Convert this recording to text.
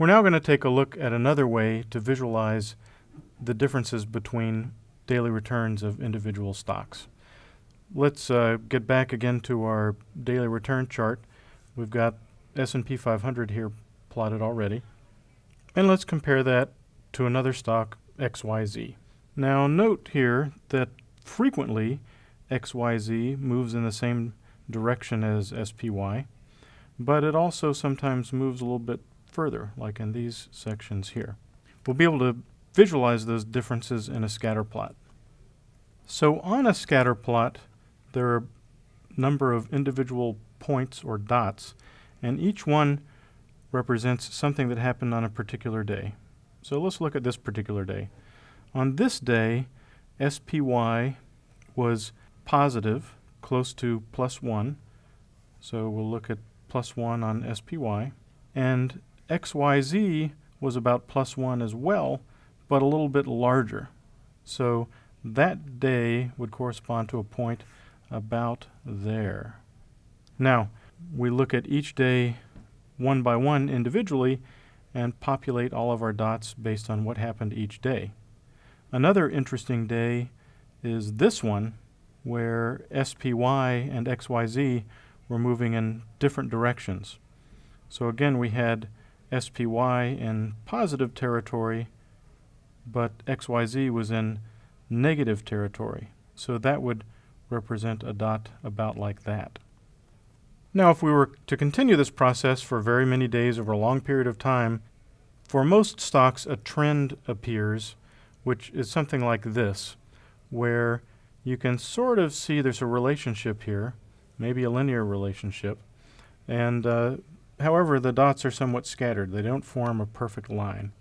We're now going to take a look at another way to visualize the differences between daily returns of individual stocks. Let's uh, get back again to our daily return chart. We've got S&P 500 here plotted already. And let's compare that to another stock, XYZ. Now note here that frequently XYZ moves in the same direction as SPY, but it also sometimes moves a little bit further, like in these sections here. We'll be able to visualize those differences in a scatter plot. So on a scatter plot, there are a number of individual points or dots, and each one represents something that happened on a particular day. So let's look at this particular day. On this day, SPY was positive, close to plus 1. So we'll look at plus 1 on SPY. And XYZ was about plus 1 as well, but a little bit larger. So that day would correspond to a point about there. Now, we look at each day one by one individually and populate all of our dots based on what happened each day. Another interesting day is this one, where SPY and XYZ were moving in different directions. So again, we had SPY in positive territory, but XYZ was in negative territory. So that would represent a dot about like that. Now, if we were to continue this process for very many days over a long period of time, for most stocks, a trend appears, which is something like this, where you can sort of see there's a relationship here, maybe a linear relationship, and uh, however, the dots are somewhat scattered. They don't form a perfect line.